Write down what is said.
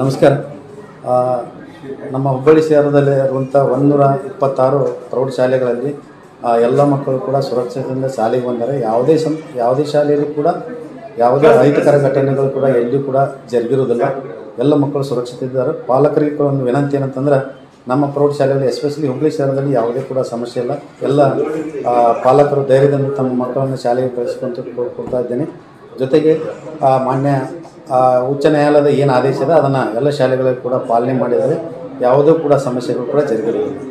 ನಮಸ್ಕಾರ. ನಮ್ಮ ಹುಬ್ಬಳ್ಳಿ ಶಹರದಲ್ಲಿ ಇರುವಂಥ ಒಂದೂರ ಇಪ್ಪತ್ತಾರು ಪ್ರೌಢಶಾಲೆಗಳಲ್ಲಿ ಎಲ್ಲ ಮಕ್ಕಳು ಕೂಡ ಸುರಕ್ಷತೆಯಿಂದ ಶಾಲೆಗೆ ಬಂದರೆ ಯಾವುದೇ ಸಂ, ಯಾವುದೇ ಶಾಲೆಯಲ್ಲಿ ಕೂಡ, ಯಾವುದೇ ಅಹಿತಕರ ಘಟನೆಗಳು ಕೂಡ ಎಲ್ಲಿಯೂ ಕೂಡ ಜರುಗಿರುವುದಿಲ್ಲ. ಎಲ್ಲ ಮಕ್ಕಳು ಸುರಕ್ಷಿತ ಇದ್ದಾರೆ ಪಾಲಕರಿಗೆ ಕೂಡ ಒಂದು ವಿನಂತಿ ಏನಂತಂದ್ರೆ, ನಮ್ಮ ಪ್ರೌಢಶಾಲೆಯಲ್ಲಿ ಎಸ್ಪೆಷಲಿ ಹುಬ್ಬಳ್ಳಿ ಶಹರದಲ್ಲಿ ಯಾವುದೇ ಕೂಡ ಸಮಸ್ಯೆ ಇಲ್ಲ. ಎಲ್ಲ ಪಾಲಕರು ಧೈರ್ಯದಿಂದ ತಮ್ಮ ಮಕ್ಕಳನ್ನು ಶಾಲೆಗೆ ಕಳಿಸ್ಕೊಂತ ಕೊಡ್ತಾ ಇದ್ದೇನೆ. ಜೊತೆಗೆ ಮಾನ್ಯ ಉಚ್ಚ ನ್ಯಾಯಾಲಯದ ಏನು ಆದೇಶ ಇದೆ, ಅದನ್ನು ಎಲ್ಲ ಶಾಲೆಗಳಲ್ಲಿ ಕೂಡ ಪಾಲನೆ ಮಾಡಿದರೆ ಯಾವುದೂ ಕೂಡ ಸಮಸ್ಯೆಗಳು ಕೂಡ ಜರುಗಿರುವುದಿಲ್ಲ